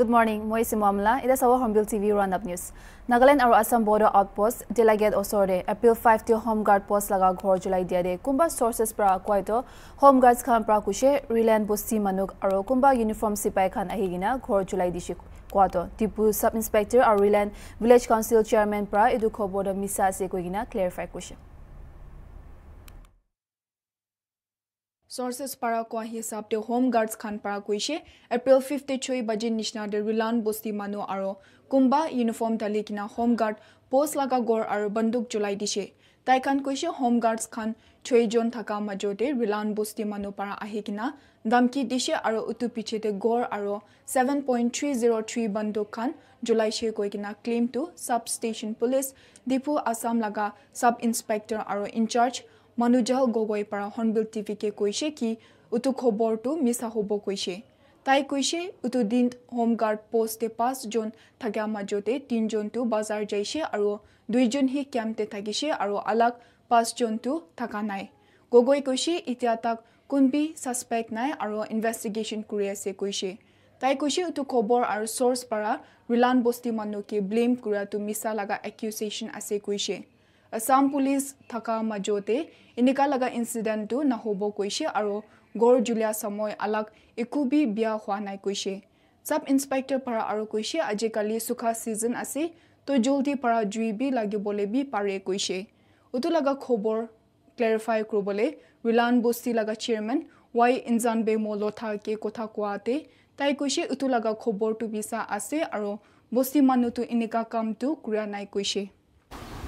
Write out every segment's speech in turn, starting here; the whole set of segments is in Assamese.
Good morning. Ida sawa Hornbill TV run up news. Nagaland aru Assam border outpost delegate osorde April 5 to home guard post laga ghor July dia de kumba sources pra kwaito home guards khan pra kushe reland bosti manuk aru kumba uniform sipai khan ahigina ghor July dishi kwato tipu sub inspector aru reland village council chairman pra edu khobor da misa ase koigina clarify kushe. Para kwa hisab te home guards khan para koise april 53 baje nishna de rilan bosti manu aro kumba uniform dali kina home guard post laga gor aro banduk julai dishe tai kan koise home guards khan choi jon thaka majote rilan bosti manu para ahi kina damki dishe aro utu piche te gor aro 7.303 banduk khan julai she koi kina claim to sub station police dipu assam laga sub inspector aro in charge মানুজাল Gogoi পৰা হৰ্ণবিল টিভিকে কৈছে কি উটো খবৰটো মিছা হ'ব কৈছে। তাই কৈছে উটো দিন হোমগাৰ্ড পোষ্টে পাঁচজন থকাৰ মাজতে তিনিজনটো বজাৰ যাইছে আৰু দুইজনহে কেম্পতে থাকিছে আৰু আলাগ পাঁচজনটো থকা নাই। গগৈ কৈছে এতিয়া তাক কোনবি ছাছপেক্ট নাই আৰু ইনভেষ্টিগেশ্যন কৰি আছে কৈছে। তাই কৈছে এইটো খবৰ আৰু চ'ৰ্চ পৰা ৰিলান বস্তি মানুহকে ব্লেম কৰাটো মিছা লগা একিউচেশ্যন আছে কৈছে। আছাম পুলিচ থকা মাজতে এনেকুৱা লগা ইনচিডেণ্টটো নহ'ব কৈছে আৰু গড় জুলীয়া সময় আলাক একো বি বিয়া হোৱা নাই কৈছে চাব ইন্সপেক্টৰ পৰা আৰু কৈছে আজিকালি চুখা ছিজন আছে তো জলদি পৰা জুই বি লাগিবলৈ বি পাৰে কৈছে উটো লগা খবৰ ক্লেৰিফাই কৰিবলৈ ৰিলান বস্তি লগা চেয়াৰমেন ৱাই ইনজান বে মলথাকে কথা কোৱাতে তাই কৈছে উটো লগা খবৰটো বিচা আছে আৰু বস্তি মানুহটো এনেকুৱা কামটো কৰা নাই কৈছে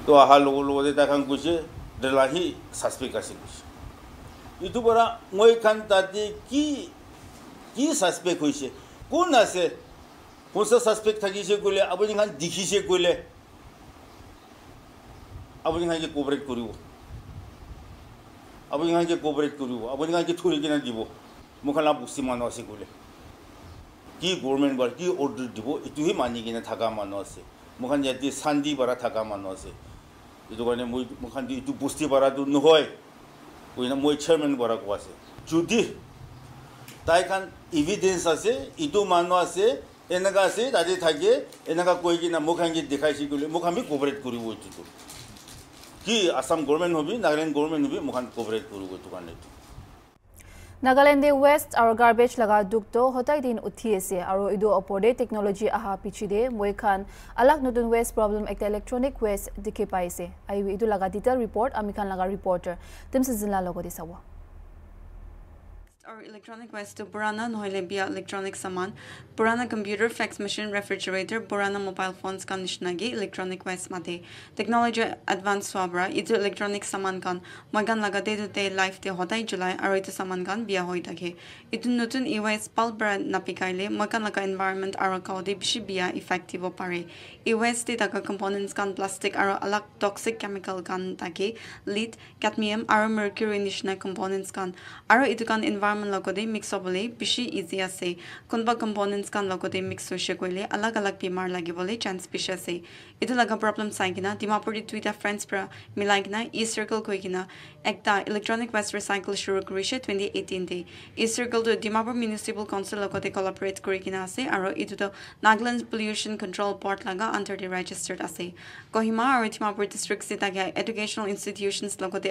তো আহাৰ লগৰ লগতে তাখান কৈছে দেলাহি ছাছপেক্ট আছে কৈছে ইটো পৰা মই খান তাতে কি কি ছাছপেক্ট হৈছে কোন আছে কোনচা ছাছপেক্ট থাকিছে ক'লে আপুনি খান দেখিছে ক'লে আপুনি খানকে কভাৰেট কৰিব আপুনি খানকে কভাৰেট কৰিব আপুনি খানকে থৰি কিনে দিব মোক খান বস্তি মানুহ আছে ক'লে কি গভৰ্ণমেণ্ট বাৰ কি অৰ্ডাৰ দিব এইটোহে মানি কিনে থকা মানুহ আছে মোক খান ইয়াতে চান্দি পাৰা থকা মানুহ আছে এইটো কাৰণে মই মোখান এইটো বস্তি পাৰাটো নহয়। কৈনা মই চেয়াৰমেন পৰা কোৱা আছে। যদি তাইখান ইভিডেঞ্চ আছে ইটো মানুহ আছে এনেকুৱা আছে তাতে থাকে এনেকুৱা কৈ কিনে মোক সাংগী দেখাইছে ক'লে মোক আমি কভাৰেট কৰিব এইটোতো। কি আছাম গভৰ্ণমেণ্ট হবি নাগালেণ্ড গভৰ্ণমেণ্ট হবি মোক কভাৰেট কৰিব এইটো কাৰণে নাগালেণ্ডে ৱেষ্ট আৰু গাৰ্বেজ লগা দুখটো সদায় দিন উঠি আছে আৰু এইটো ওপৰতে টেকনলজি অহা পিছতে মই খান আলাক নতুন ৱেষ্ট প্ৰব্লেম একটা ইলেক্ট্ৰনিক ৱেষ্ট দেখি পাইছে আৰু এইটো লগা ডিটেইল ৰিপৰ্ট আমি খান লগা ৰিপৰ্টাৰ চিজিলাৰ লগতে চাব or electronic waste to Burana noile bia electronic saman Burana computer fax machine refrigerator Burana mobile phones kan nishnagi electronic waste mate technology advance swabra itu electronic saman kan magan laga day to day life te hotai July aro itu saman kan bia hoi take itu nutun e waste pulbra napikaile magan laga environment aro kaude bishi bia effective pare e waste te taka components kan plastic aro alak toxic chemical kan take lead cadmium aro mercury nishna components kan aro itu kan environment environment লগতে মিক্স হ'বলৈ বেছি ইজি আছে কোনোবা কম্পনেণ্টছ কাৰণ লগতে মিক্স হৈছে কৰিলে আলগ আলগ বেমাৰ লাগিবলৈ চান্স বেছি আছে এইটো লগা প্ৰব্লেম চাই কিনা ডিমাপুৰী দুইটা ফ্ৰেণ্ডছ পৰা মিলাই কিনা ই চাৰ্কল কৈ কিনা একটা ইলেক্ট্ৰনিক ৱেষ্ট ৰিচাইকেল শুৰু কৰিছে টুৱেণ্টি এইটিনতে এই চাৰ্কলটো ডিমাপুৰ মিউনিচিপেল কাউন্সিল লগতে কলাবৰেট কৰি কিনা আছে আৰু এইটোতো নাগালেণ্ড পলিউশ্যন কণ্ট্ৰল বৰ্ড লগা আণ্ডাৰ দি ৰেজিষ্টাৰ্ড আছে কহিমা আৰু ডিমাপুৰ ডিষ্ট্ৰিক্ট চিটাকে এডুকেশ্যনেল ইনষ্টিটিউশ্যনছ লগতে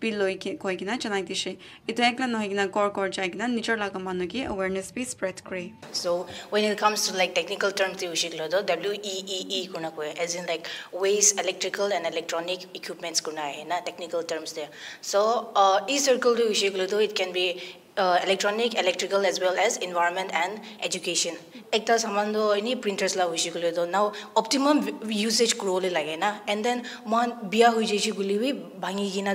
এগ্ৰিমেণ্ট চাইন কৰি কিনা তাইকান পৰা চেঞ্চিটাইজেশ্যন প্ৰগ্ৰেমছ কান বিল লৈ কৈ কিনা জনাই দিছে এইটো একলা নহয় কিনা কৰ কৰ যাই কিনা নিজৰ লগা মানুহকে এৱেৰনেছ বি স্প্ৰেড কৰে so' when it comes to like technical terms use লয় ডাব্লিউ ই ই ই কোনা কয় as in like waste electrical and electronic equipments কোনা আহে না টেকনিকেল টাৰ্মছ দে চ' ই চাৰ্কলটো use Uh, electronic, electrical, as well as environment and education. एक सामान दो printers ला हुई now optimum usage grow ले and then मान बिया हुई जैसी गुली भी भांगी गिना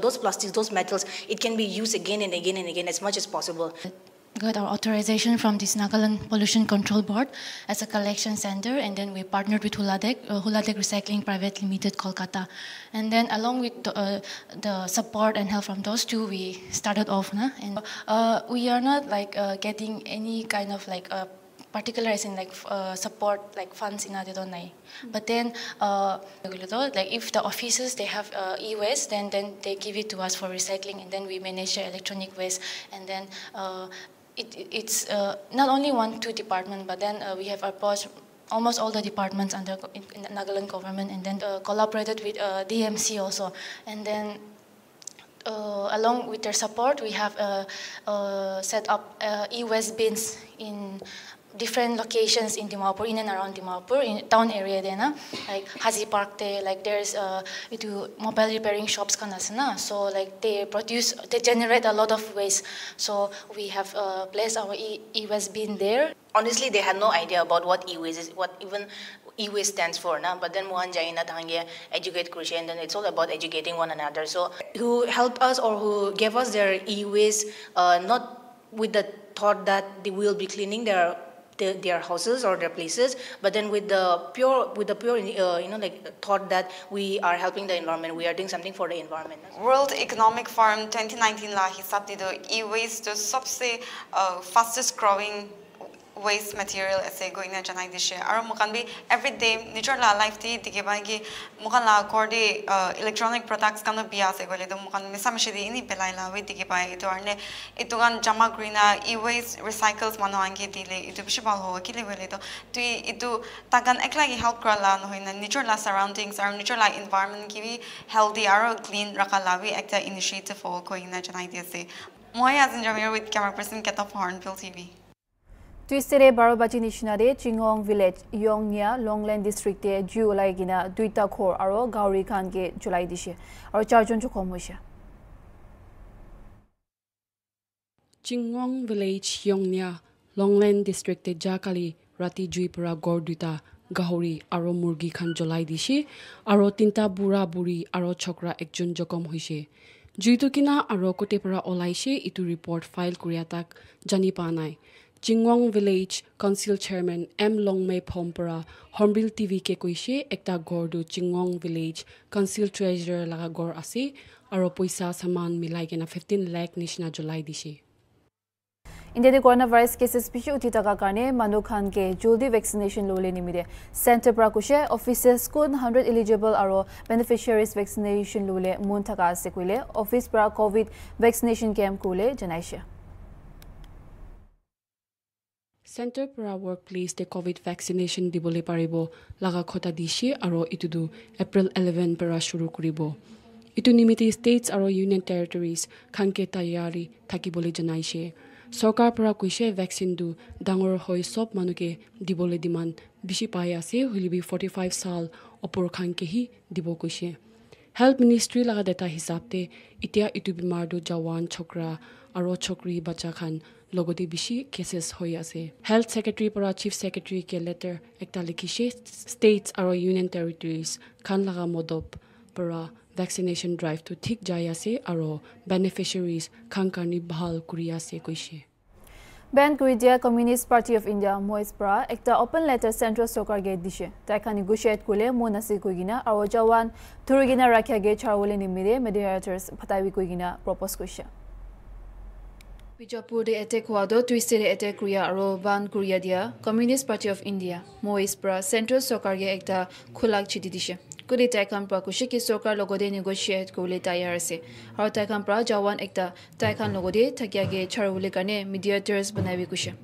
those plastics, those metals, it can be used again and again and again as much as possible got our authorization from this Nagaland Pollution Control Board as a collection center, and then we partnered with Huladek, uh, Recycling Private Limited, Kolkata. And then along with the, uh, the support and help from those two, we started off. Nah? And uh, we are not like uh, getting any kind of like particular as in like uh, support like funds in don't but then uh, like if the offices they have uh, e-waste then then they give it to us for recycling and then we manage the electronic waste and then uh, it, it's uh, not only one two department but then uh, we have approached almost all the departments under Nagaland government and then uh, collaborated with DMC also. And then uh, along with their support, we have uh, uh, set up e-waste bins in different locations in Dimapur, in and around Dimapur, in town area there, na? like Hazi Park there, like there's uh, do mobile repairing shops of, na? so like they produce, they generate a lot of waste. So we have uh, placed our e-waste bin there. Honestly, they had no idea about what e-waste is, what even e-waste stands for na but then mohan jaina thange educate krushi and then it's all about educating one another so who helped us or who gave us their e-waste uh, not with the thought that they will be cleaning their the, their houses or their places, but then with the pure, with the pure, uh, you know, like thought that we are helping the environment, we are doing something for the environment. World Economic Forum 2019 la hisab e-waste the subse uh, fastest growing waste material ase going na janai dishe aro mukan bi every day nature la life ti dike ba gi mukan la accord uh, electronic products kan bi ase gole. Do mukan misa mishi di ini pelai la we dike ba itu arne itu kan jama grina e waste recycles mano ange dile itu bishi bal ho kile gole. Do tu itu tagan ekla gi help kra la no hoina nature la surroundings aro nature la environment ki bi healthy aro clean rakala wi ekta initiative for going na janai dise Moi as in with camera person Get Up Hornbill TV. Tuesday Barobachi Nishnade Chingong Village Yongnya Longland District July gina duita khor aro Gauri Khan ke July dishe aro charjon chu khomosha Chingong Village Yongnya Longland District Jakali Rati Juipura Gorduita Gauri aro Murgi Khan July dishe aro tinta bura buri aro chokra ekjon jokom hoise Juitu kina aro kote para olaishe itu report file kuriya tak jani pa nai Chairman M Longmei Pompara Hornbill TV ke koishe ekta gor du Jingwang Village Council Treasurer laga gor ase aro poisa saman milai kena 15 lakh nishna July dishe India de coronavirus cases pichu uthi taka karne manu khan ke joldi vaccination lo le nimide center pra kushe offices kun 100 eligible aro beneficiaries vaccination lo le mun thaka ase kuile office pra covid vaccination camp kule janaisha Center para workplace de COVID vaccination dibole paribo laga khota dishi aro itudu April 11 para shuru kuribo. Itu nimiti states aro union territories khanke tayari thakibole janaishe. Sarkar para kuishe vaccine du dangor hoi sob manuke dibole demand bishi pai ase hulibi 45 sal opor khanke hi dibo kuishe. Health Ministry laga data hisabte itia itu bimar du aro chokri bacha khan লগতে বেছি কেচেছ হৈ আছে। হেল্থ ছেক্ৰেটাৰীৰ পৰা চিফ ছেক্ৰেটাৰীকে লেটাৰ এটা লিখিছে। ষ্টেটছ আৰু ইউনিয়ন টেৰিটৰিজ খান লগা মদব পৰা ভেকচিনেশ্যন ড্ৰাইভটো ঠিক যাই আছে আৰু বেনিফিচিয়াৰিজ খান কাৰণে ভাল কৰি আছে কৈছে। বেন কৰি দিয়া কমিউনিষ্ট পাৰ্টি অফ ইণ্ডিয়া মইজ পৰা এটা অপেন লেটাৰ চেণ্ট্ৰেল চৰকাৰ গেট দিছে। তাইখন নিগোচিয়েট কৰিলে মন আছে কৈ কিনা আৰু জৱান ধৰি কিনা ৰাখিয়া গেট চাবলৈ নিমিলে মেডিয়েটাৰ্ছ ফটাই কৈ কিনা প্ৰপ'জ কৰিছে। Bijapur de attack huwa do twisted attack kriya aro ban kuriya dia Communist Party of India Mois pra Central Sarkar ge ekta khulak chiti dishe kuri taikam pra kushi ki sarkar logode negotiate kole tayar ase aro taikam pra jawan ekta taikhan logode thakya ge charule kane mediators banabi kushe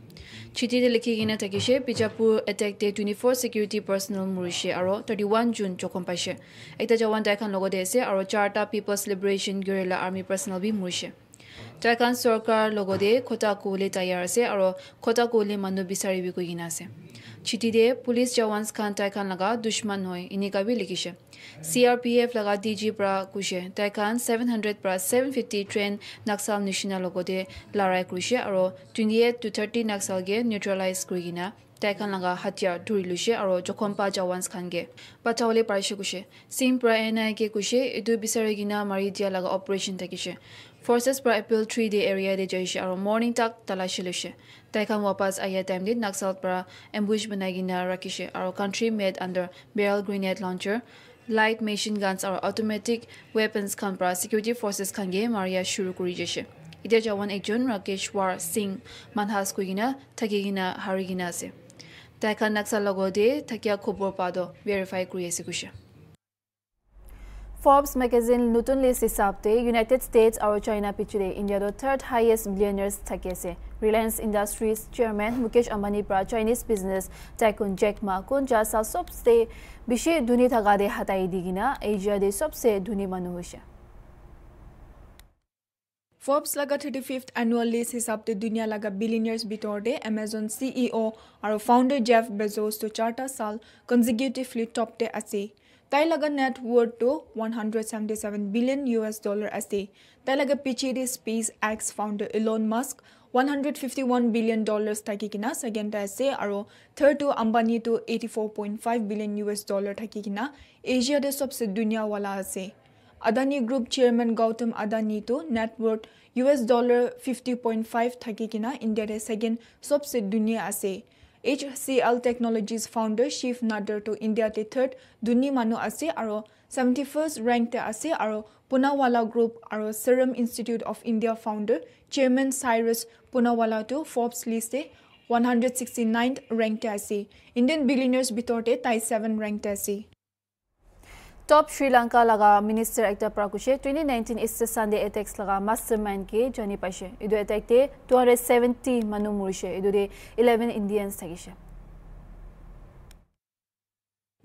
chiti de likhi gina takishe Bijapur attack de 24 security personnel murishe aro 31 June chokom paishe ekta jawan taikhan logode ase aro charta people's liberation guerrilla army personnel bi murishe জাইকান চৰকাৰ লগতে খোটা কোহলি তৈয়াৰ আছে আৰু খোটা কোহলি মানুহ বিচাৰিবি কৈ কিনা আছে চিঠিতে পুলিচ জৱানছ খান তাইখান লগা দুশ্মন হয় এনেকুৱা বি লিখিছে চি আৰ পি এফ লগা ডি জিৰ পৰা কৈছে তাইখান ছেভেন হাণ্ড্ৰেড পৰা ছেভেন ফিফটি ট্ৰেইন নাক্সাল নিচিনাৰ লগতে লৰাই কৰিছে আৰু টুৱেণ্টি এইট টু থাৰ্টি নাক্সালগে নিউট্ৰেলাইজ কৰি কিনে তাইখান লগা হাতিয়াৰ ধৰি লৈছে আৰু জখম পা জৱানছ খানগে বাচাবলৈ পাৰিছে কৈছে চিম পৰা এন আই কে কৈছে এইটো বিচাৰি কিনা মাৰি দিয়া লগা অপাৰেশ্যন থাকিছে Forces pra April 3 day area de jaishe aro morning tak talashi lushe. Taikam wapas aya time de Naxal pra ambush banagina rakishe aro country made under barrel grenade launcher, light machine guns aro automatic weapons kan pra security forces kan ge maria shuru kuri jeshe. এতিয়া জৱান একজন ৰাকেশ্বৰ সিং মানহাজ কুইগিনা থাকিগিনা হাৰিগিনা আছে তাইখান নাক্সাৰ লগতে থাকিয়া খবৰ পাদ ভেৰিফাই কৰি আছে কৈছে হিচাপতে ইউনাইটেড ষ্টেটছ আৰু চাইনা পিছৰে ইণ্ডিয়াৰ থাৰ্ড হাইয়েষ্ট বিলিয়নাৰ্ছ থাকি আছে ৰিলায়েন্স ইণ্ডাষ্ট্ৰিজ চেয়াৰমেন মুকেশ আম্বানীৰ পৰা চাইনিজ বিজনেছ টাইকুন জেক মা কোন যা চা চবচে বেছি ধনী থকা দে হাতাই দি কিনা এছিয়া দে চবচে ধনী মানুহ হৈছে ফৰ্বছ লগা থাৰ্টি ফিফ্থ এনুৱেল লিষ্ট হিচাপতে দুনিয়া লগা বিলিনিয়াৰ্ছ ভিতৰতে এমেজন চি ই অ' আৰু ফাউণ্ডাৰ জেফ বেজোছটো চাৰিটা চাল কনজিকিউটিভলি টপতে আছে তাই লগা নেটৱৰ্কটো one hundred seventy seven billion U S dollar আছে তাই লগা পিচিডি SpaceX founder Elon Musk one hundred fifty one billion dollars থাকি কিনা ছেকেণ্ডে আছে আৰু থাৰ্ডটো আম্বানীটো eighty four point five billion U S dollar থাকি কিনা এছিয়াতে চবচে দুনিয়াৱালা আছে Adani group chairman Gautam আদানীটো network U S dollar fifty point five থাকি কিনা ইণ্ডিয়াতে ছেকেণ্ড চবচে দুনিয়া আছে H C L technologies founder Shiv নাডাৰটো ইণ্ডিয়াতে থাৰ্ড ধনী মানুহ আছে আৰু ছেভেণ্টি ফাৰ্ষ্ট ৰেংকতে আছে আৰু পুনাৱালা গ্ৰুপ আৰু serum institute of India founder chairman Cyrus পুনাৱালাটো Forbes লিষ্টে ওৱান হাণ্ড্ৰেড ছিক্সটি নাইন ৰেংকতে আছে ইণ্ডিয়ান বিলিনিয়াৰ্ছ ভিতৰতে তাই ছেভেন ৰেংকতে আছে টপ শ্ৰীলংকা লগা মিনিষ্টাৰ একটা প্ৰাকুশে twenty nineteen Easter Sunday attacks লগা মাষ্টাৰ মাইণ্ডকে জানি পাইছে এইটো এটেকতে টু হাণ্ড্ৰেড ছেভেণ্টি মানুহ মৰিছে এইটোতে ইলেভেন ইণ্ডিয়ানছ থাকিছে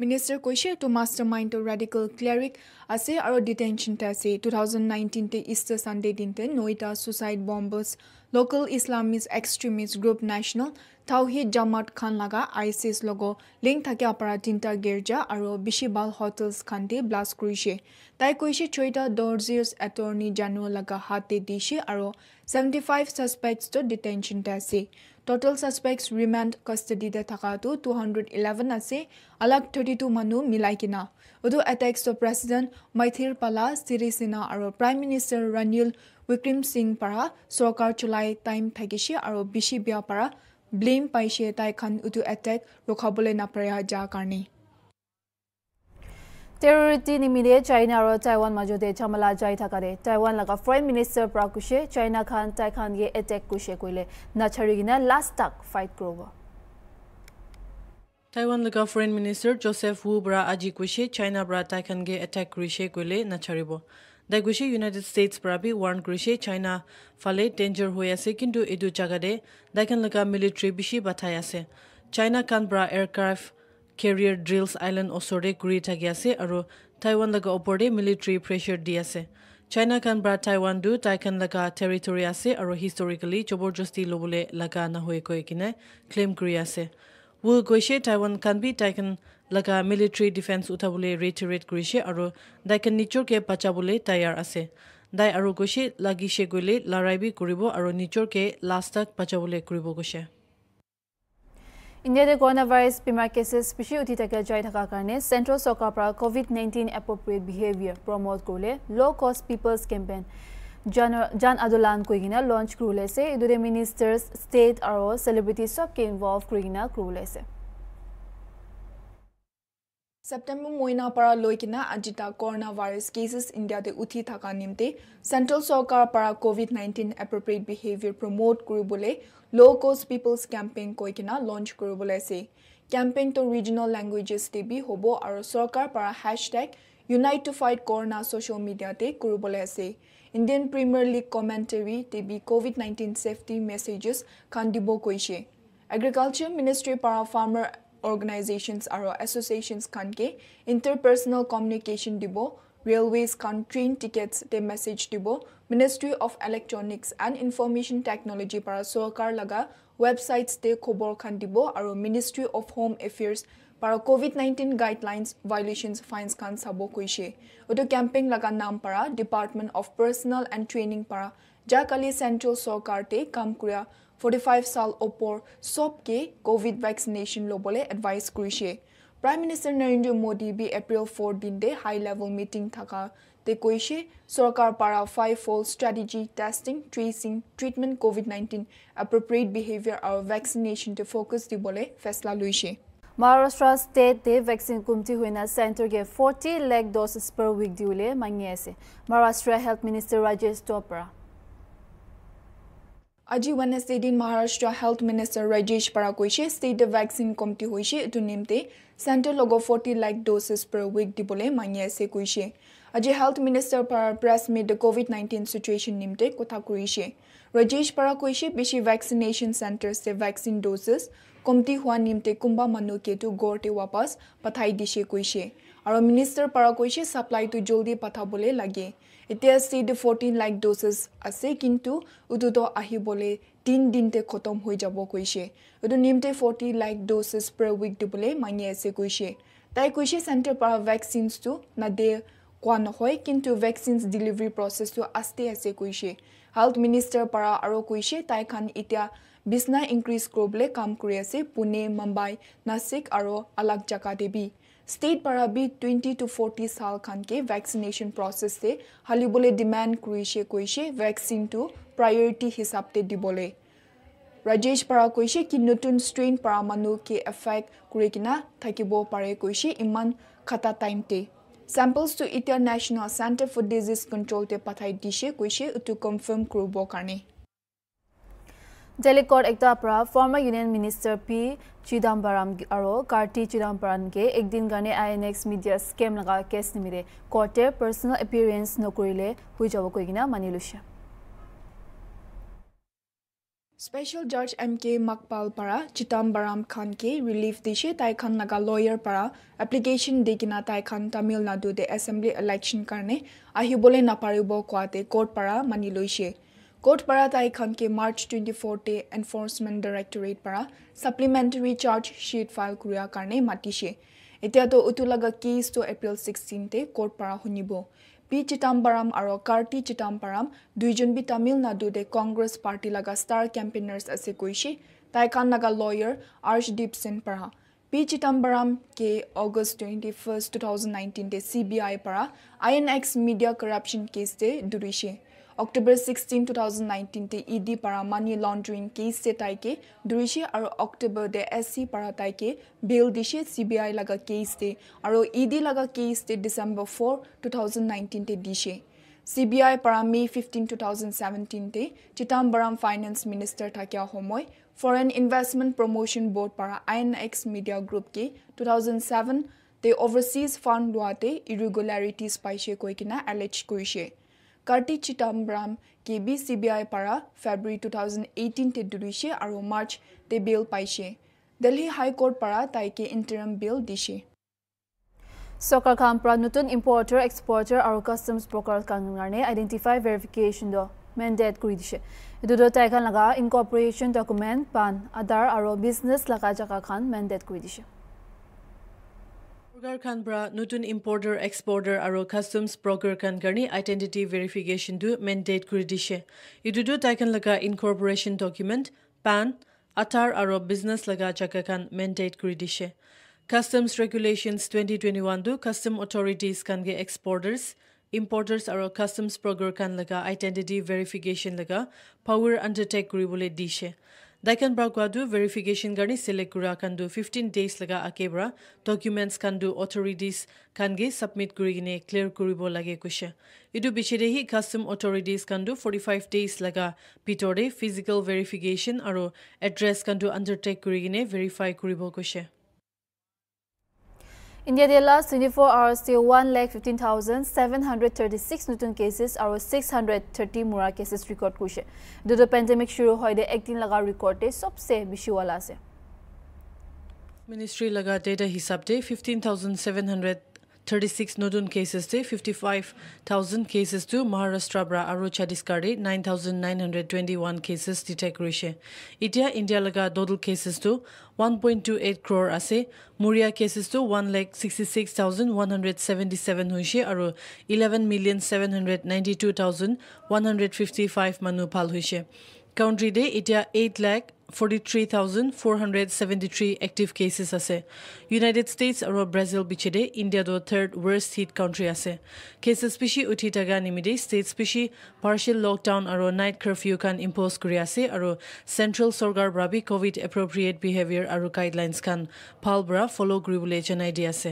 মিনিষ্টাৰ কৈছে এইটো মাষ্টাৰ মাইণ্ডটো ৰেডিকেল ক্লেৰিক আছে আৰু ডিটেনশ্যনতে আছে। টু থাউজেণ্ড নাইনটিনতে ইষ্টাৰ ছানডে দিনতে নৈটা suicide bombers local Islamist extremist group national Thowheed Jamath খান লগা আই চি এছ লগ লিংক থাকে পৰা তিনিটা গীৰ্জা আৰু বিশিবাল হোটেলছ খানতে ব্লাষ্ট কৰিছে তাই কৈছে ছয়টা দৰ্জিৰ্ছ এটৰ্নি জেনেৰেল লগা হাতে দিছে আৰু ছেভেণ্টি ফাইভ ছাছপেক্টছটো ডিটেনশ্যনতে আছে। টোটেল ছাছপেক্টছ ৰিমেণ্ড কাষ্টডিতে থকাটো টু হাণ্ড্ৰেড ইলেভেন আছে আলাগ থাৰ্টি টু মানুহ মিলাই কিনা এইটো এটেক্সটো প্ৰেচিডেণ্ট মাইথিৰ পালা চিৰিসেনা আৰু prime minister Ranil Wickremesinghe পৰা চৰকাৰ চলাই টাইম থাকিছে আৰু বেছি বেয়া পৰা ব্লেম পাইছে তাইখন এইটো এটেক ৰখাবলৈ নাপাৰা যাৰ টেৰৰিটি নিমিলে চাইনা আৰু টাইৱান মাজতে ঝামেলা যাই থাকাৰে টাইৱান লগা ফৰেইন মিনিষ্টাৰ পৰা কৈছে চাইনা খান টাইখানগে এটেক কৈছে কৈলে নাচাৰি কিনা লাষ্ট তাক ফাইট কৰিব টাইৱান লগা ফৰেইন মিনিষ্টাৰ জোচেফ ৱু পৰা আজি কৈছে চাইনা পৰা টাইখানগে এটেক কৰিছে কৈলে নাচাৰিব দাই কৈছে ইউনাইটেড ষ্টেটছ পৰা বি ৱাৰ্ণ কৰিছে চাইনা ফালে ডেঞ্জাৰ হৈ আছে কিন্তু এইটো জেগাতে দাইখান লগা মিলিটাৰী বেছি বাঠাই আছে চাইনা খান পৰা এয়াৰক্ৰাফ্ট কেৰিয়াৰ ড্ৰিলছ আইলেণ্ড ওচৰতে ঘূৰি থাকি আছে আৰু টাইৱান লগা ওপৰতে মিলিটাৰী প্ৰেছাৰ দি আছে। চাইনা খান পৰা টাইৱানটো টাইখান লগা টেৰিটৰী আছে আৰু হিষ্টৰিকেলি জবৰদস্তি ল'বলৈ লগা নহয় কৈ কিনে ক্লেইম কৰি আছে। ৱুল গৈছে টাইৱান খান বি টাইখান লগা মিলিটাৰী ডিফেন্স উঠাবলৈ ৰেটিৰেট কৰিছে আৰু দাইখান নিজৰকে বাচাবলৈ তৈয়াৰ আছে। দাই আৰু গৈছে লাগিছে গ'লে লৰাই বি কৰিব আৰু নিজৰকে লাষ্টাক বাচাবলৈ কৰিব গৈছে ইণ্ডিয়াতে কৰোণা ভাইৰাছ বেমাৰ কেছেছ বেছি উঠি থাকে যাই থকাৰ কাৰণে চেণ্ট্ৰেল চৰকাৰৰ পৰা COVID nineteen appropriate behaviour promote কৰিলে ল' কষ্ট পিপলছ কেম্পেইন জন জন আন্দোলন কৰি কিনে লঞ্চ কৰি ওলাইছে এইদৰে মিনিষ্টাৰ্ছ ষ্টেট আৰু চেলিব্ৰিটি চবকে ইনভল্ভ কৰি কিনে কৰি ওলাইছে ছেপ্টেম্বৰ মহিনাৰ পৰা লৈ কিনে আজি তাক কৰোণা ভাইৰাছ কেছেছ ইণ্ডিয়াতে উঠি থকা নিমতে চেণ্ট্ৰেল চৰকাৰৰ পৰা COVID nineteen appropriate behaviour promote কৰিবলৈ ল' কষ্ট পিপলছ কেম্পেইন কৈ কিনে লঞ্চ কৰিবলৈ আছে কেম্পেইনটো ৰিজনেল লেংগুৱেজেছ টিভি হ'ব আৰু চৰকাৰৰ পৰা hashtag unite to fight corona social মিডিয়াতে কৰিবলৈ আছে Indian Premier League commentary TV COVID nineteen safety messages খান দিব কৈছে এগ্ৰিকালচাৰ মিনিষ্ট্ৰীৰ পৰা ফাৰ্মাৰ অৰ্গেনাইজেশ্যনছ আৰু এছ'চিয়েশ্যনছ খানকে ইণ্টাৰপাৰ্চনেল কমিউনিকেশ্যন দিব ৰেলৱেজ খান ট্ৰেইন টিকেটছ তে মেছেজ দিব ministry of electronics and information টেকনলজিৰ পৰা চৰকাৰ লগা ৱেবছাইটছতে খবৰ খান দিব আৰু মিনিষ্ট্ৰী অফ হোম এফেয়াৰ্ছ পৰা COVID nineteen guidelines violations fines খান চাব কৈছে এইটো কেম্পেইন লগা নাম পৰা department of personnel and training পৰা যাৰ কালি চেণ্ট্ৰেল চৰকাৰতে কাম কৰা ফৰ্টি ফাইভ চাল ওপৰ চবকে কভিড ভেকচিনেশ্যন ল'বলৈ এডভাইচ কৰিছে প্ৰাইম মিনিষ্টাৰ নৰেন্দ্ৰ মোদী বি এপ্ৰিল ফ'ৰ দিনতে হাই লেভেল মিটিং থকা তে কৈছে চৰকাৰ পৰা five fold strategy testing tracing treatment Covid nineteen appropriate behaviour আৰু ভেকচিনেশ্যনতে ফ'কাছ দিবলৈ ফেচলা লৈছে মহাৰাষ্ট্ৰ ষ্টেটে ভেকচিন কমতি হৈ না চেণ্টাৰকে forty lakh doses per week দিবলৈ মাঙি আছে মহাৰাষ্ট্ৰ হেল্থ মিনিষ্টাৰ ৰাজেশ টপৰা আজি ওয়েনেসডে দিন মহারাষ্ট্র হেলথ মিনিস্টার রাজেশ পারা কৈছে স্টেট ভ্যাকসিন কমতি হয়েছে এটু নিমতে সেন্টার লগ forty lakh doses per week দিবলে মানিয়ে আছে কৈছে। আজি হেলথ মিনিস্টার পারা press meet Covid nineteen situation নিমতে কথা কৰিছে ৰাজেশ পাৰা কৈছে বেছি ভ্যাকসিনেশন সেন্টাৰ্সে ভ্যাকসিন ডোসেস কমতি হোৱা নিমতে কোনোবা মানুহকেতো গড়তে ৱাপাছ পঠাই দিছে কৈছে। আৰু মিনিষ্টাৰ পাৰা কৈছে ছাপ্লাইটো জলদি পঠাবলৈ লাগে। এতিয়া চিড ফৰ্টিন লাখ ড'চেছ আছে কিন্তু উদুতো আহিবলৈ তিন দিনতে খতম হৈ যাব কৈছে। এইটো নিমতে forty lakh doses per week দিবলৈ মানি আছে কৈছে। তাই কৈছে চেণ্টাৰ পৰা ভেকচিনছটো নাদে কোৱা নহয় কিন্তু ভেকচিনছ ডেলিভাৰী প্ৰচেছটো আস্তে আছে কৈছে। হেল্থ মিনিষ্টাৰ পৰা আৰু কৈছে তাইখন এতিয়া বিছনা ইনক্ৰিজ কৰিবলৈ কাম কৰি আছে পুনে মুম্বাই নাছিক আৰু আলাগ জাগা দেৱী। ষ্টেট পৰা বি টুৱেণ্টি টু ফৰ্টি চাল খানকে ভেকচিনেশ্যন প্ৰচেছে হালিবলৈ ডিমাণ্ড কৰিছে কৈছে ভেকচিনটো প্ৰায়ৰিটি হিচাপতে দিবলৈ ৰাজেশ পৰা কৈছে কি নতুন ষ্ট্ৰেইন পৰা মানুহকে এফেক্ট কৰি কিনে থাকিব পাৰে কৈছে ইমান খাটা টাইমতে চেম্পলছটো এতিয়া নেশ্যনেল চেণ্টাৰ ফৰ ডিজিজ কণ্ট্ৰলতে পঠাই দিছে কৈছে এইটো কনফাৰ্ম কৰিবৰ কাৰণে Delhi court ekta pra former union minister P Chidambaram aro Karti Chidambaram ke ekdin gane INX media scam laga case nimire court e personal appearance nokurile hui jabo koigina manilusha special জাজ এম কে মাকপাল পাৰা চিতাম্বাৰাম খান কে ৰিলিফ দিছে তাইখান নাগা লয়াৰ পৰা এপ্লিকেশ্যন দি কিনা তাইখান তামিলনাডুতে এছেম্বলি ইলেকশ্যন কাৰণে আহিবলৈ নাপাৰিব কোৱাতে কোৰ্ট পৰা মানি লৈছে কোৰ্ট পাৰা তাই খানকে মার্চ টুয়েন্টি ফোরতে এনফোর্সমেন্ট ডাইরেক্টরেট পারা সাপ্লিমেন্টারি চার্জ শিট ফাইল করার কারণে মাতিছে এতিয়াতো উতু লাগা কেসটো এপ্রিল সিক্সটিনতে কোর্ট পারা শুনিব পি চিদাম্বরম আর কার্তি চিদাম্বরম দুইজন বি তামিলনাডুতে কংগ্রেস পার্টি লাগা স্টার ক্যাম্পেনার্স আছে কৈছে তাই খান লাগা লয়ার আর্শদীপ সেন পারা P Chidambaram K August twenty first two thousand নাইনটিনতে C B I পারা I N X media corruption কেসতে দুরিছে অক্টোবৰ ছিক্সটিন টু থাউজেণ্ড নাইনটিনতে ই ডি পৰা মানি লণ্ড্ৰিং কেছে তাইকে ধৰিছে আৰু অক্টোবৰতে এছ চি পৰা তাইকে বেল দিছে চি বি আই লগা কেছতে আৰু ই ডি লগা কেছতে ডিচেম্বৰ ফ'ৰ টু থাউজেণ্ড নাইনটিনতে দিছে। চি বি আই পৰা মে' ফিফটিন টু থাউজেণ্ড ছেভেণ্টিনতে চিদাম্বৰম ফাইনেন্স মিনিষ্টাৰ থকা সময় ফৰেন ইনভেষ্টমেণ্ট প্ৰমোশ্যন বৰ্ড পৰা আই এন এক্স মিডিয়া গ্ৰুপকে টু থাউজেণ্ড ছেভেনতে অভাৰচিজ ফাণ্ড লোৱাতে ইৰেগুলাৰিটিজ পাইছে কৈ কিনে এলেজ কৰিছে। কাৰ্তি চিদাম্বৰম কে বি চি বি আই পৰা ফেব্ৰুৱাৰী টু থাউজেণ্ড এইটিনতে ধৰিছে আৰু মাৰ্চতে বেল পাইছে। দিল্লী হাইকোৰ্ট পৰা তাইকে ইণ্টাৰাম বেল দিছে। চৰকাৰ খান পৰা নতুন ইম্পৰ্টাৰ এক্সপৰ্টাৰ আৰু কাষ্টমছ ব্ৰকাৰ কাৰণে আইডেণ্টিফাই ভেৰিফিকেশ্যন মেণ্ডেট কৰি দিছে। এইটো তাইখান লগা ইনকৰ্পৰেশ্যন ডকুমেণ্ট পান আধাৰ আৰু বিজনেছ লগা খান মেণ্ডেট কৰি দিছে। Burger kan bra nutun importer exporter aro customs broker kan garni identity verification do mandate kuri dishe idu do taikan laga incorporation document pan atar aro business laga chaka kan mandate kuri dishe customs regulations 2021 do custom authorities kan ge exporters importers aro customs broker kan laga identity verification laga power undertake kuri bole dishe Kwa du verification garni select kura kan du 15 days laga akebra documents kan du authorities kan ge submit kuri gine clear kuribo lage kusha idu bichire hi custom authorities kan du 45 days laga pitore physical verification aro address kan du undertake kuri gine verify kuribo kusha India the last 24 hours still 1,15,736 Newton cases or 630 Mura cases record kushe. Due to pandemic shuru hoy de 18 laga record de sobse bishi wala se. Ministry laga data hisab de 15,700 36 নতুন কেছ আছে ফিফটি ফাইভ থাউজেণ্ড কেছেছটো মহাৰাষ্ট্ৰৰ পৰা আৰু ছত্তীশগড়ে nine thousand nine hundred twenty one cases detect কৰিছে এতিয়া ইণ্ডিয়া লগা total কেছেছটো one point two eight crore আছে মৰিয়া কেছেছটো one lakh sixty six thousand one hundred seventy seven হৈছে আৰু eleven million seven hundred ninety two thousand one hundred fifty five মানুহ ভাল হৈছে কাউণ্ট্ৰিতে এতিয়া eight lakh forty three thousand four hundred seventy three active cases আছে। ইউনাইটেড ষ্টেটছ আৰু ব্ৰাজিল পিছেদে ইণ্ডিয়াটো থাৰ্ড ৱৰ্ষ্ট হিট কাউণ্ট্ৰি আছে। কেছেছ পিছি উঠি থকা নিমিত্তে ষ্টেটছ পিছি পাৰ্চিয়েল লকডাউন আৰু নাইট কাৰ্ফিউ খান ইম্প'জ কৰি আছে আৰু চেণ্ট্ৰেল চৰকাৰ বাবে কভিড এপ্ৰপ্ৰিয়েট বিহেভিয়াৰ আৰু গাইডলাইনছ খান ভাল পৰা ফ'ল' কৰিবলৈ জনাই দি আছে।